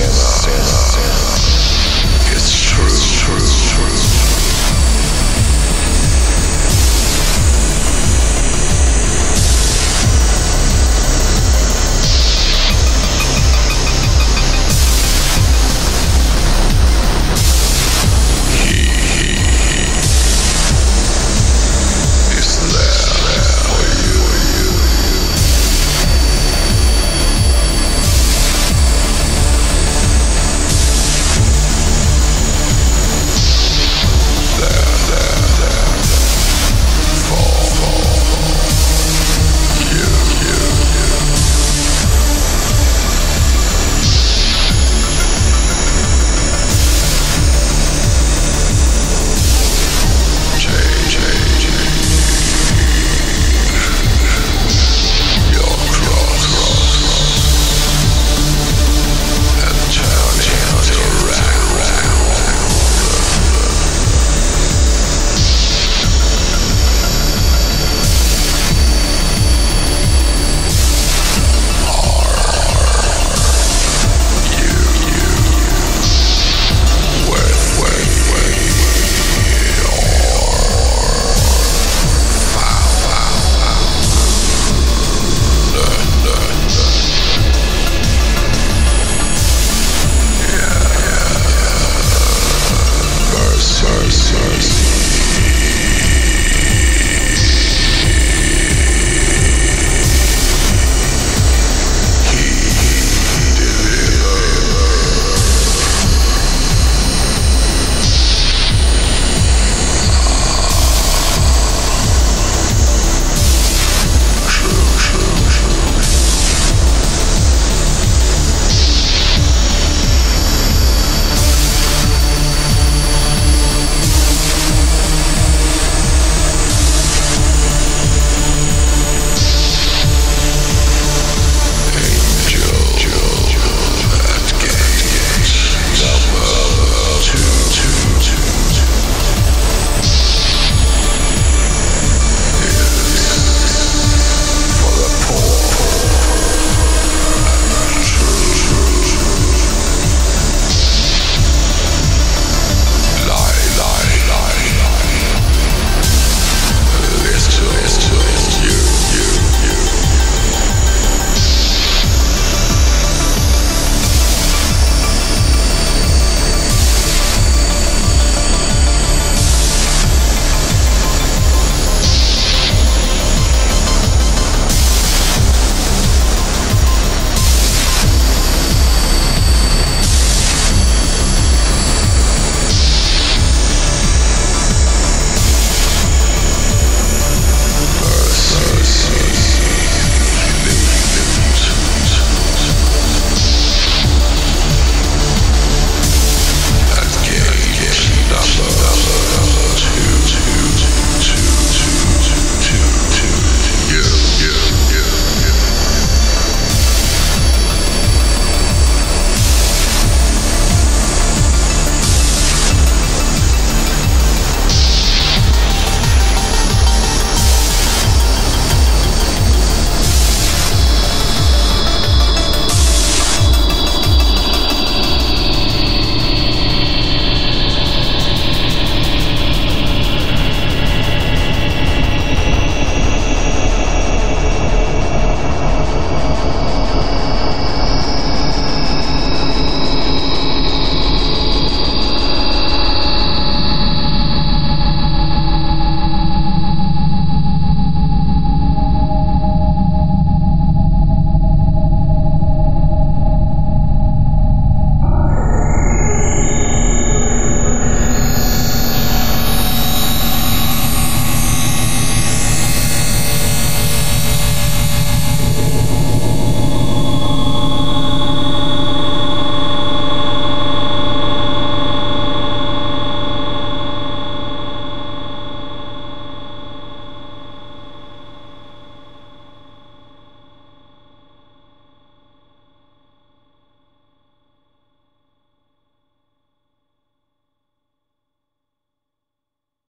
Seda.